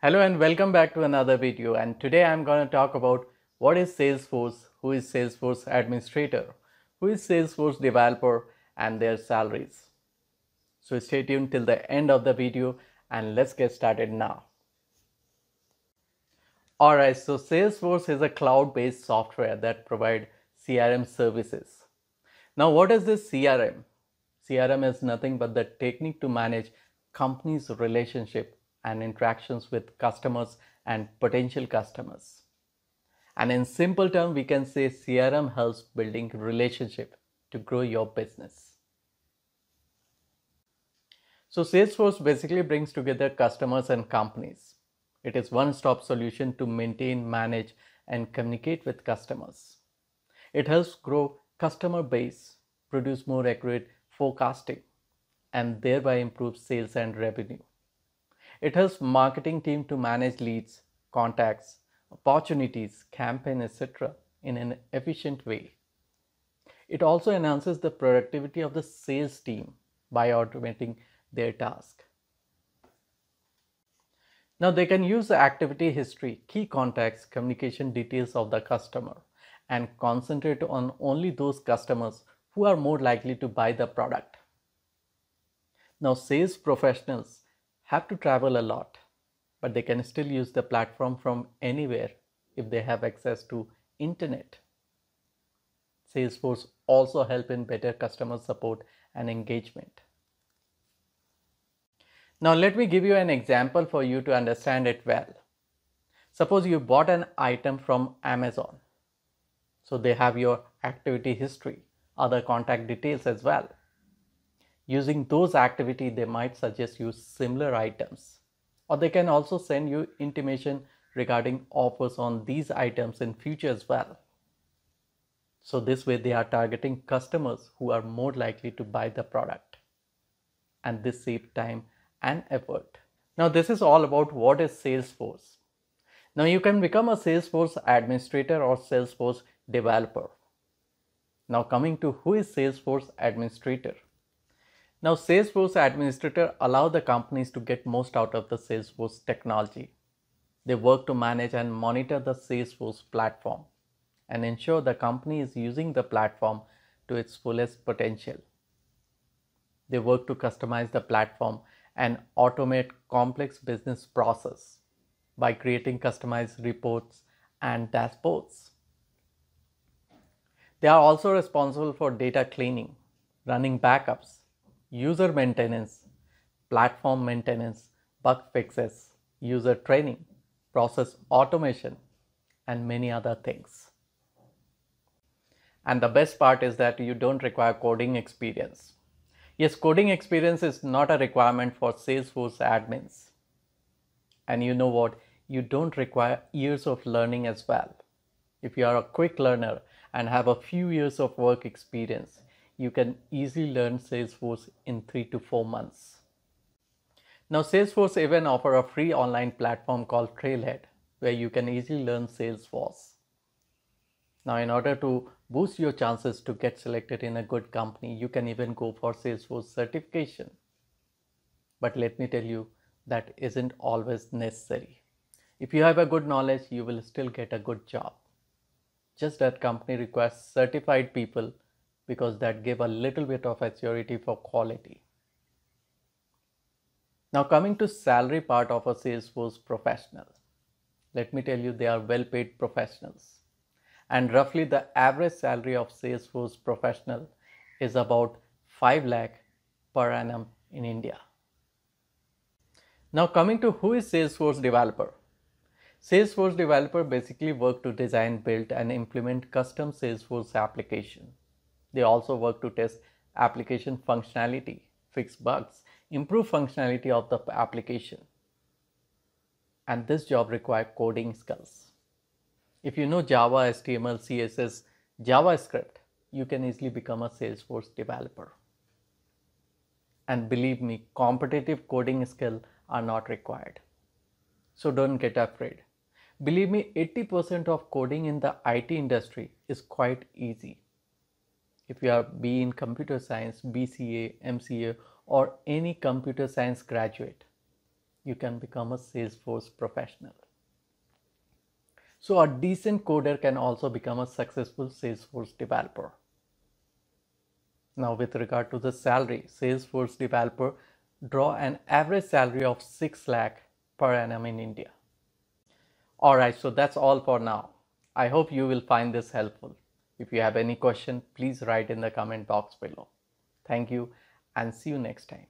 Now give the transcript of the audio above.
Hello and welcome back to another video and today I'm going to talk about what is Salesforce, who is Salesforce administrator, who is Salesforce developer and their salaries. So stay tuned till the end of the video and let's get started now. Alright, so Salesforce is a cloud-based software that provide CRM services. Now what is this CRM? CRM is nothing but the technique to manage company's relationship and interactions with customers and potential customers. And in simple terms, we can say CRM helps building relationship to grow your business. So Salesforce basically brings together customers and companies. It is one-stop solution to maintain, manage, and communicate with customers. It helps grow customer base, produce more accurate forecasting, and thereby improve sales and revenue. It helps marketing team to manage leads, contacts, opportunities, campaign, etc. in an efficient way. It also enhances the productivity of the sales team by automating their task. Now they can use the activity history, key contacts, communication details of the customer and concentrate on only those customers who are more likely to buy the product. Now sales professionals have to travel a lot, but they can still use the platform from anywhere if they have access to internet. Salesforce also help in better customer support and engagement. Now let me give you an example for you to understand it well. Suppose you bought an item from Amazon. So they have your activity history, other contact details as well. Using those activity, they might suggest you similar items. Or they can also send you intimation regarding offers on these items in future as well. So this way they are targeting customers who are more likely to buy the product. And this saves time and effort. Now this is all about what is Salesforce. Now you can become a Salesforce administrator or Salesforce developer. Now coming to who is Salesforce administrator. Now Salesforce Administrator allow the companies to get most out of the Salesforce technology. They work to manage and monitor the Salesforce platform and ensure the company is using the platform to its fullest potential. They work to customize the platform and automate complex business process by creating customized reports and dashboards. They are also responsible for data cleaning, running backups, user maintenance, platform maintenance, bug fixes, user training, process automation, and many other things. And the best part is that you don't require coding experience. Yes, coding experience is not a requirement for Salesforce admins. And you know what? You don't require years of learning as well. If you are a quick learner and have a few years of work experience, you can easily learn Salesforce in three to four months. Now Salesforce even offer a free online platform called Trailhead where you can easily learn Salesforce. Now in order to boost your chances to get selected in a good company, you can even go for Salesforce certification. But let me tell you, that isn't always necessary. If you have a good knowledge, you will still get a good job. Just that company requires certified people because that gave a little bit of assurity for quality. Now coming to salary part of a Salesforce professional. Let me tell you they are well paid professionals. And roughly the average salary of Salesforce professional is about 5 lakh per annum in India. Now coming to who is Salesforce developer. Salesforce developer basically work to design, build and implement custom Salesforce application. They also work to test application functionality, fix bugs, improve functionality of the application. And this job requires coding skills. If you know Java, HTML, CSS, JavaScript, you can easily become a Salesforce developer. And believe me, competitive coding skills are not required. So don't get afraid. Believe me, 80% of coding in the IT industry is quite easy if you are be in computer science, BCA, MCA or any computer science graduate, you can become a Salesforce professional. So a decent coder can also become a successful Salesforce developer. Now with regard to the salary, Salesforce developer draw an average salary of 6 lakh per annum in India. Alright, so that's all for now. I hope you will find this helpful. If you have any question, please write in the comment box below. Thank you and see you next time.